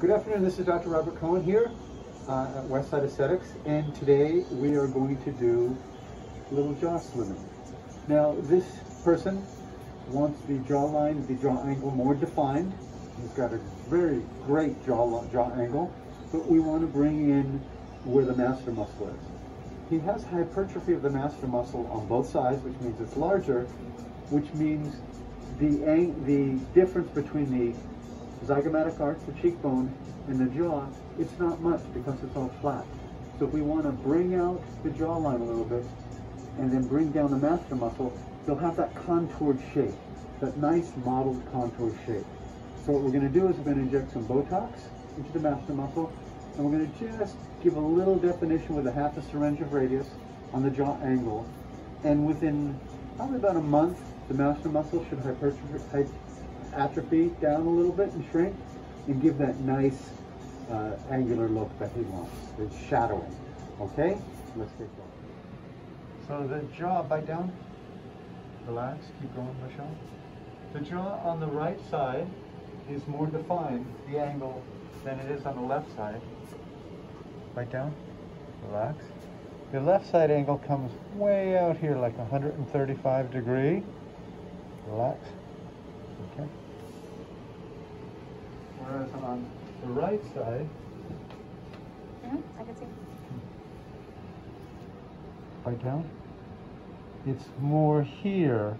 Good afternoon, this is Dr. Robert Cohen here uh, at Westside Aesthetics, and today we are going to do little jaw slimming. Now, this person wants the jawline, the jaw angle more defined. He's got a very great jaw, jaw angle, but we want to bring in where the masseter muscle is. He has hypertrophy of the masseter muscle on both sides, which means it's larger, which means the, the difference between the zygomatic arch, the cheekbone, and the jaw, it's not much because it's all flat. So if we want to bring out the jawline a little bit and then bring down the masseter muscle, you'll have that contoured shape, that nice modeled contoured shape. So what we're going to do is we're going to inject some Botox into the masseter muscle, and we're going to just give a little definition with a half a syringe of Radiesse on the jaw angle. And within probably about a month, the masseter muscle should hypertrophy, atrophy down a little bit and shrink and give that nice uh, angular look that he wants. It's shadowing. Okay? Let's get going. So the jaw, bite down. Relax. Keep going, Michelle. The jaw on the right side is more defined, the angle, than it is on the left side. Bite down. Relax. The left side angle comes way out here, like 135 degree. Relax. Okay. On the right side, Mm -hmm, I can see. Right down. It's more here.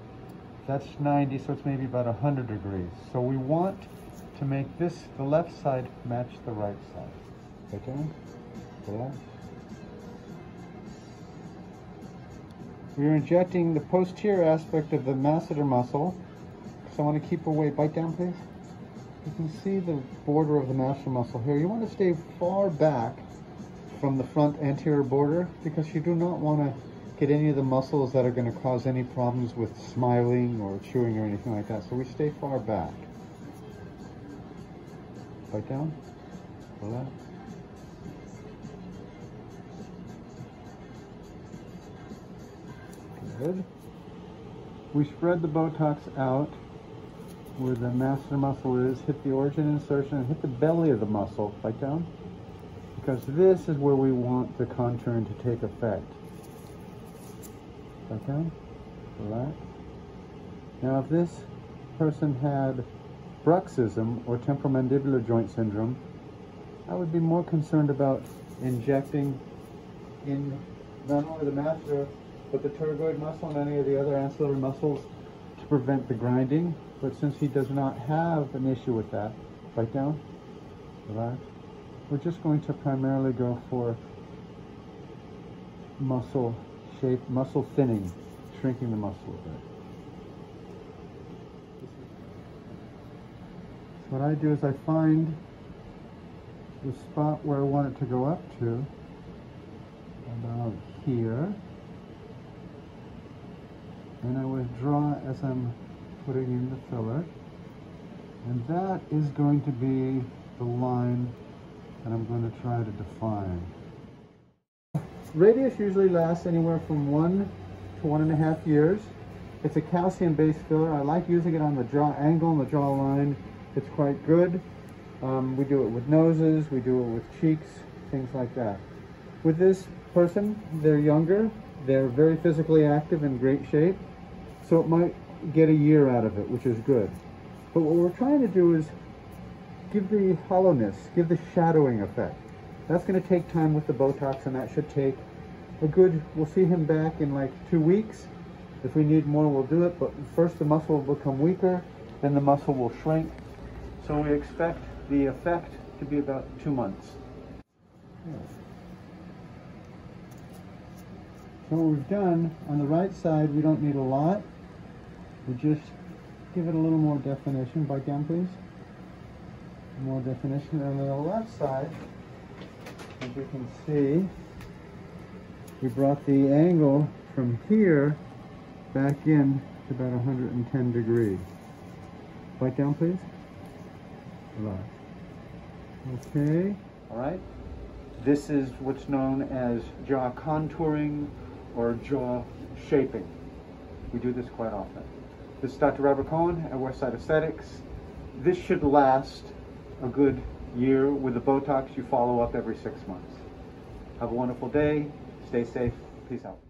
That's 90, so it's maybe about 100 degrees. So we want to make this, the left side, match the right side. Right down. Relax. We are injecting the posterior aspect of the masseter muscle. So I want to keep away. Bite down, please. You can see the border of the masseter muscle here. You want to stay far back from the front anterior border because you do not want to get any of the muscles that are going to cause any problems with smiling or chewing or anything like that. So we stay far back. Bite down. Relax. Good. We spread the Botox out where the masseter muscle is, hit the origin insertion, and hit the belly of the muscle, right down. Because this is where we want the contouring to take effect. Right down, relax. Now if this person had bruxism or temporomandibular joint syndrome, I would be more concerned about injecting in not only the masseter, but the pterygoid muscle and any of the other ancillary muscles prevent the grinding. But since he does not have an issue with that, bite down, relax. We're just going to primarily go for muscle shape, muscle thinning, shrinking the muscle a bit. So what I do is I find the spot where I want it to go up to, about here, and I withdraw as I'm putting in the filler. And that is going to be the line that I'm going to try to define. Radiesse usually lasts anywhere from one to one and a half years. It's a calcium-based filler. I like using it on the jaw angle and the jaw line. It's quite good. Um, we do it with noses, we do it with cheeks, things like that. With this person, they're younger, they're very physically active in great shape, so it might get a year out of it, which is good. But what we're trying to do is give the hollowness, give the shadowing effect. That's going to take time with the Botox, and that should take a good, we'll see him back in like two weeks. If we need more, we'll do it, but first the muscle will become weaker, then the muscle will shrink. So we expect the effect to be about two months. So what we've done, on the right side, we don't need a lot. Just give it a little more definition. Bite down, please. More definition. And on the left side, as you can see, we brought the angle from here back in to about 110 degrees. Bite down, please. Okay. All right. This is what's known as jaw contouring or jaw shaping. We do this quite often. This is Dr. Robert Cohen at Westside Aesthetics. This should last a good year with the Botox, you follow up every six months. Have a wonderful day. Stay safe. Peace out.